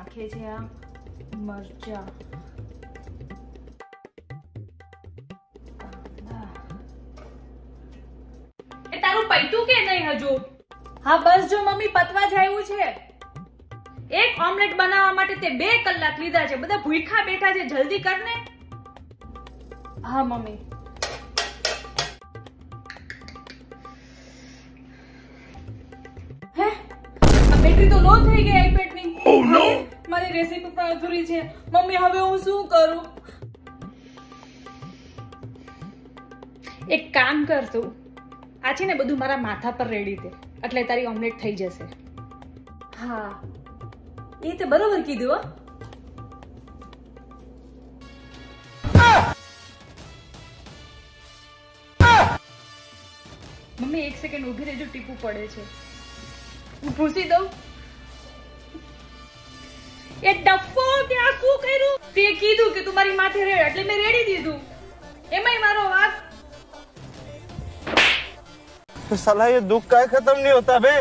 નાખે છીએ આ મરચા. તારું પૈતું કે નહીં હજુ? હા બસ જો મમ્મી પતવા છે. એક ઓમલેટ બનાવવા માટે તે બે કલાક લીધા છે. બધા ભૂખા બેઠા છે. જલ્દી કર ને. હા મમ્મી. હે? બેટરી તો લો થઈ ગઈ આઈપેડ ની નો મારી રેસીપી પણ અધૂરી છે. મમ્મી હવે હું શું કરું? એક કામ કર તું. આ છે ને બધું મારા માથા પર રેડી દે એટલે તારી ઓમલેટ થઈ જશે. હા. એ તે બરોબર કીધું હો. મમ્મી એક સેકન્ડ ઊભી રહેજો ટીપું પડે છે. હું ભૂસી દઉં? એ ડફો કે આ શું કર્યું તે કીધું કે તમારી માથે રેડ એટલે મે રેડી દીધું એમાંય મારો વાત તો સલાહ એ દુઃખ કાય ખતમ નહીં હોતા બે